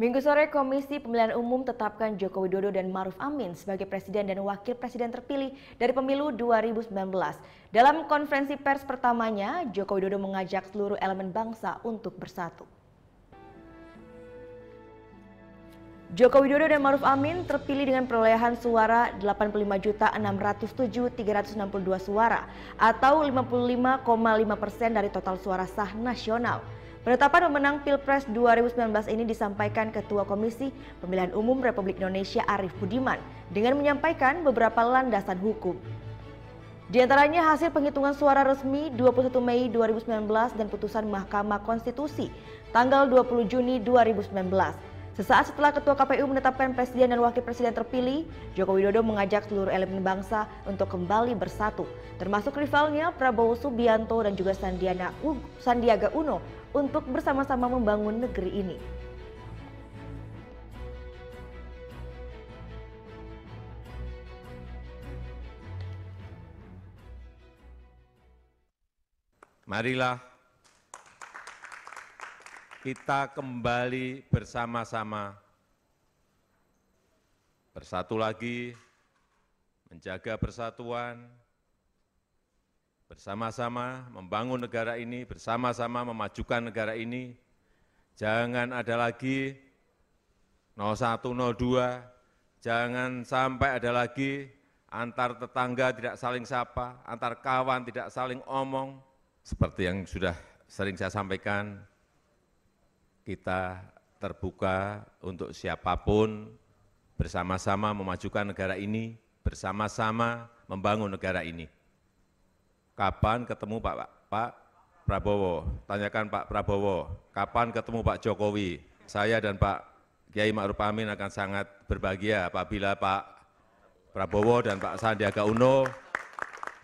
Minggu sore, Komisi Pemilihan Umum tetapkan Joko Widodo dan Maruf Amin sebagai Presiden dan Wakil Presiden terpilih dari pemilu 2019. Dalam konferensi pers pertamanya, Joko Widodo mengajak seluruh elemen bangsa untuk bersatu. Joko Widodo dan Maruf Amin terpilih dengan perolehan suara 85.607.362 suara atau 55,5 persen dari total suara sah nasional. Penetapan pemenang Pilpres 2019 ini disampaikan Ketua Komisi Pemilihan Umum Republik Indonesia Arief Budiman dengan menyampaikan beberapa landasan hukum. Di antaranya hasil penghitungan suara resmi 21 Mei 2019 dan putusan Mahkamah Konstitusi tanggal 20 Juni 2019. Sesaat setelah Ketua KPU menetapkan Presiden dan Wakil Presiden terpilih, Joko Widodo mengajak seluruh elemen bangsa untuk kembali bersatu, termasuk rivalnya Prabowo Subianto dan juga Sandiaga Uno untuk bersama-sama membangun negeri ini. Marilah kita kembali bersama-sama bersatu lagi, menjaga persatuan, bersama-sama membangun negara ini, bersama-sama memajukan negara ini. Jangan ada lagi 01, 02, jangan sampai ada lagi antar tetangga tidak saling sapa, antar kawan tidak saling omong. Seperti yang sudah sering saya sampaikan, kita terbuka untuk siapa pun bersama-sama memajukan negara ini, bersama-sama membangun negara ini kapan ketemu Pak, Pak Prabowo, tanyakan Pak Prabowo, kapan ketemu Pak Jokowi. Saya dan Pak Kiai Ma'ruf Amin akan sangat berbahagia apabila Pak Prabowo dan Pak Sandiaga Uno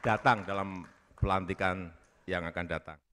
datang dalam pelantikan yang akan datang.